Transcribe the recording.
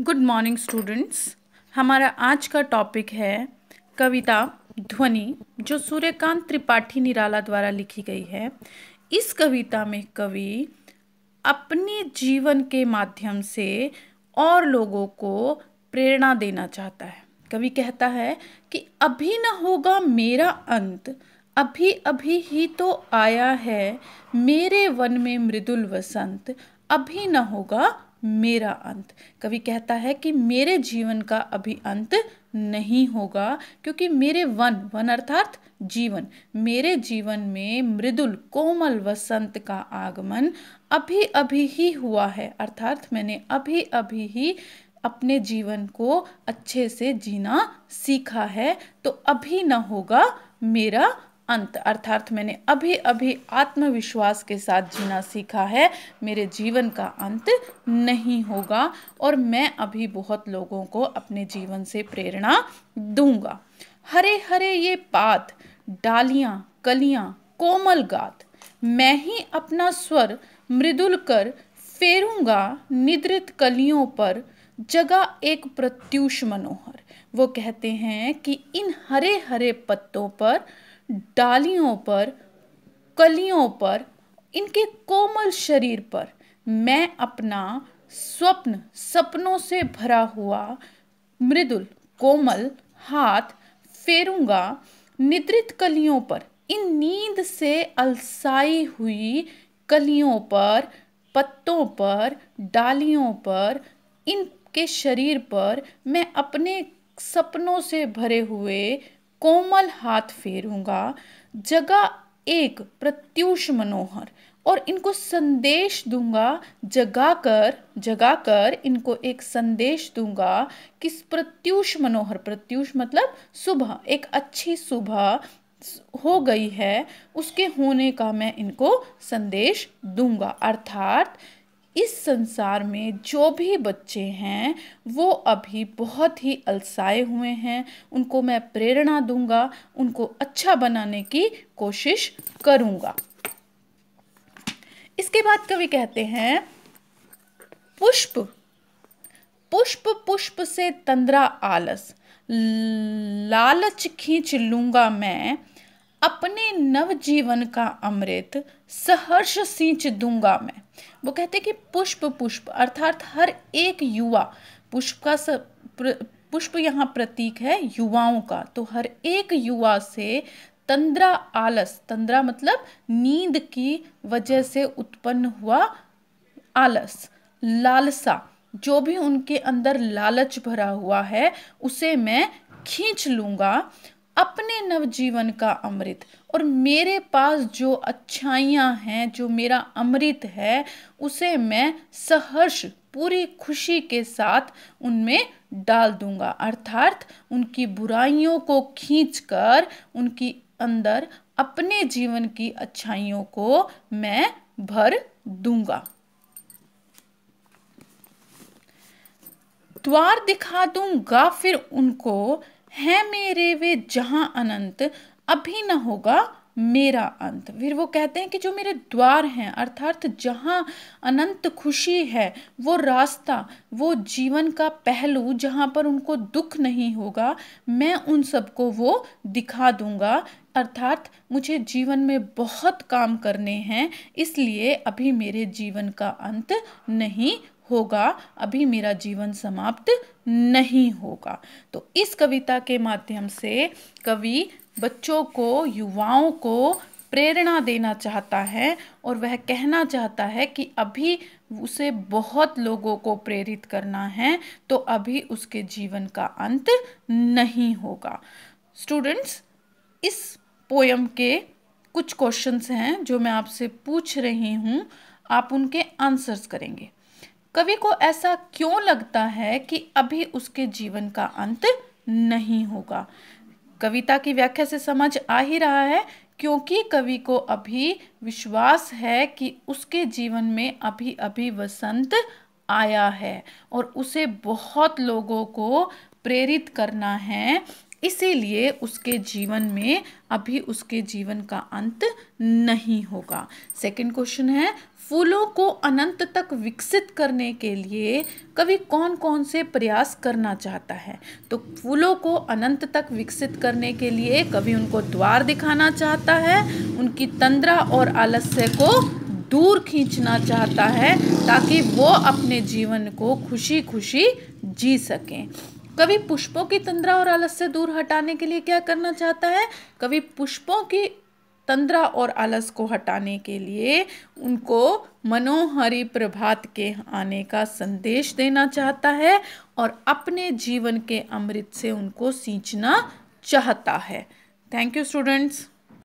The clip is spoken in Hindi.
गुड मॉर्निंग स्टूडेंट्स हमारा आज का टॉपिक है कविता ध्वनि, जो सूर्यकांत त्रिपाठी निराला द्वारा लिखी गई है। इस कविता में कवि अपने जीवन के माध्यम से और लोगों को प्रेरणा देना चाहता है। कवि कहता है कि अभी न होगा मेरा अंत अभी अभी ही तो आया है, मेरे वन में मृदुल वसंत, अभी न होगा मेरा अंत। कवि कहता है कि मेरे जीवन का अभी अंत नहीं होगा, क्योंकि मेरे वन वन अर्थात जीवन। मेरे जीवन में मृदुल, कोमल वसंत का आगमन अभी अभी ही हुआ है। अर्थात मैंने अभी अभी ही अपने जीवन को अच्छे से जीना सीखा है तो अभी न होगा मेरा अंत। अर्थात मैंने अभी अभी आत्मविश्वास के साथ जीना सीखा है। मेरे जीवन का अंत नहीं होगा और मैं अभी बहुत लोगों को अपने जीवन से प्रेरणा दूँगा। हरे हरे ये पात, डालियाँ, कलियाँ, कोमल गात, मैं ही अपना स्वर मृदुल कर फेरूँगा निद्रित कलियों पर जगह एक प्रत्युष मनोहर। वो कहते हैं कि इन हरे हरे पत्तों पर डालियों पर, कलियों पर, इनके कोमल शरीर पर मैं अपना स्वप्न सपनों से भरा हुआ मृदुल कोमल हाथ फेरूँगा निद्रित कलियों पर। इन नींद से अलसाई हुई कलियों पर, पत्तों पर, डालियों पर, इनके शरीर पर मैं अपने सपनों से भरे हुए कोमल हाथ फेरूँगा जगह एक प्रत्युष मनोहर, और इनको संदेश दूँगा, जगाकर जगाकर इनको एक संदेश दूँगा किस प्रत्युष मनोहर, प्रत्युष मतलब सुबह, एक अच्छी सुबह हो गई है, उसके होने का मैं इनको संदेश दूँगा। अर्थात इस संसार में जो भी बच्चे हैं, वो अभी बहुत ही अलसाए हुए हैं। उनको मैं प्रेरणा दूँगा, उनको अच्छा बनाने की कोशिश करूँगा। इसके बाद कवि कहते हैं, पुष्प। पुष्प पुष्प से तंद्रा आलस। लालच खींच लूँगा मैं अपने नव जीवन का अमृत सहर्ष सींच दूँगा मैं। वो कहते कि पुष्प पुष्प अर्थात हर एक युवा पुष्प का स, पुष्प यहाँ प्रतीक है युवाओं का। तो हर एक युवा से तंद्रा आलस तंद्रा मतलब नींद की वजह से उत्पन्न हुआ आलस लालसा जो भी उनके अंदर लालच भरा हुआ है उसे मैं खींच लूँगा। अपने नवजीवन का अमृत। और मेरे पास जो अच्छाइयाँ हैं, जो मेरा अमृत है, उसे मैं सहर्ष, पूरी खुशी के साथ उनमें डाल दूँगा। अर्थात उनकी बुराइयों को खींचकर, उनकी अंदर अपने जीवन की अच्छाइयों को मैं भर दूँगा। द्वार दिखा दूँगा फिर उनको है मेरे वे जहाँ अनंत, अभी न होगा मेरा अंत। फिर वो कहते हैं कि जो मेरे द्वार हैं, अर्थात जहाँ अनंत खुशी है, वो रास्ता, वो जीवन का पहलू जहाँ पर उनको दुख नहीं होगा, मैं उन सबको वो दिखा दूँगा। अर्थात मुझे जीवन में बहुत काम करने हैं, इसलिए अभी मेरे जीवन का अंत नहीं होगा, अभी मेरा जीवन समाप्त नहीं होगा। तो इस कविता के माध्यम से कवि बच्चों को, युवाओं को प्रेरणा देना चाहता है और वह कहना चाहता है कि अभी उसे बहुत लोगों को प्रेरित करना है तो अभी उसके जीवन का अंत नहीं होगा। स्टूडेंट्स इस पोयम के कुछ क्वेश्चंस हैं जो मैं आपसे पूछ रही हूँ। आप उनके आंसर्स करेंगे। कवि को ऐसा क्यों लगता है कि अभी उसके जीवन का अंत नहीं होगा? कविता की व्याख्या से समझ आ ही रहा है, क्योंकि कवि को अभी विश्वास है कि उसके जीवन में अभी अभी वसंत आया है और उसे बहुत लोगों को प्रेरित करना है। इसीलिए उसके जीवन में अभी उसके जीवन का अंत नहीं होगा। सेकंड क्वेश्चन है, फूलों को अनंत तक विकसित करने के लिए कवि कौन कौन से प्रयास करना चाहता है? तो फूलों को अनंत तक विकसित करने के लिए कवि उनको द्वार दिखाना चाहता है, उनकी तंद्रा और आलस्य को दूर खींचना चाहता है ताकि वो अपने जीवन को खुशी खुशी जी सकें। कवि पुष्पों की तंद्रा और आलस से दूर हटाने के लिए क्या करना चाहता है? कवि पुष्पों की तंद्रा और आलस को हटाने के लिए उनको मनोहरी प्रभात के आने का संदेश देना चाहता है और अपने जीवन के अमृत से उनको सींचना चाहता है। Thank you students